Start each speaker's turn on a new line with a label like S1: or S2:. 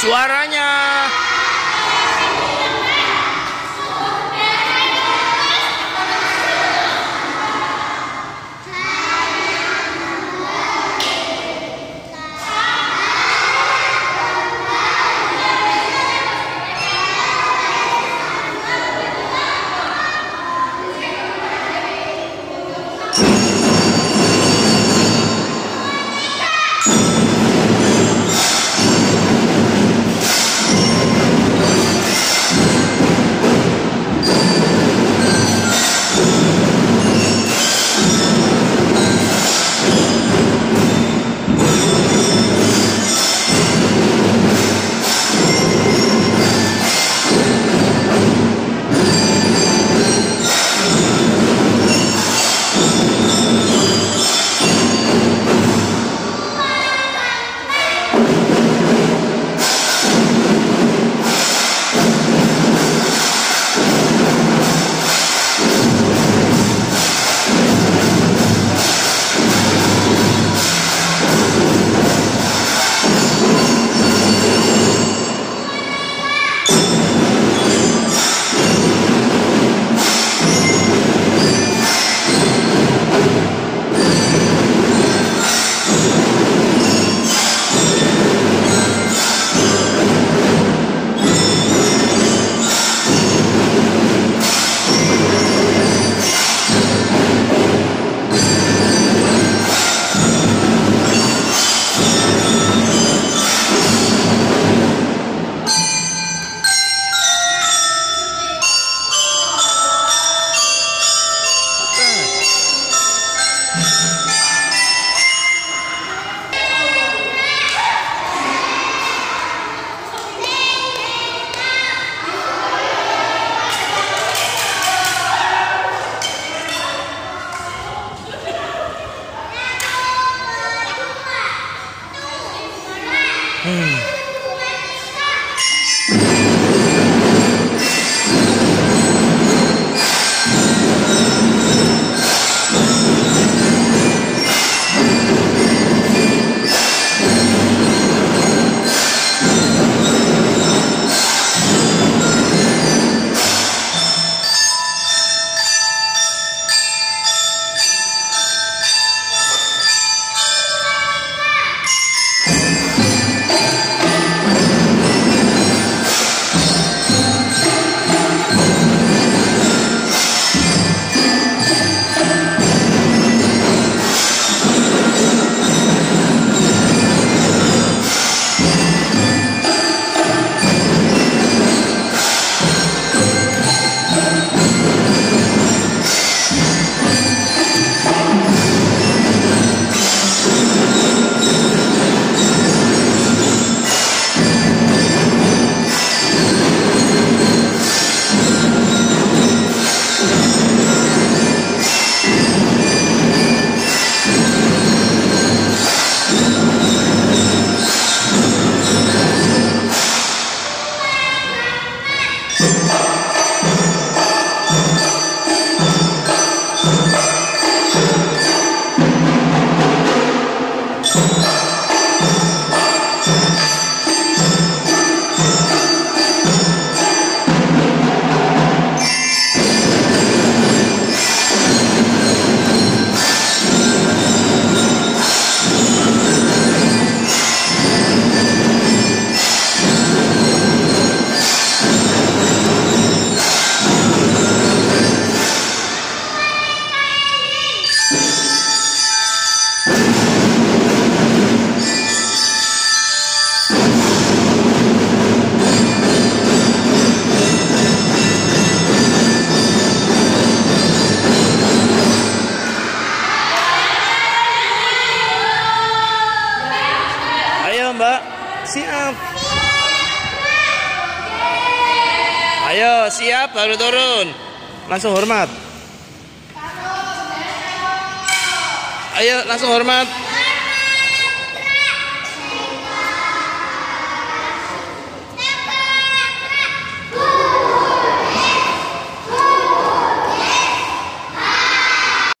S1: Suaranya. Ayo Siap. Ayo siap baru turun. Langsung hormat. Ayo langsung hormat.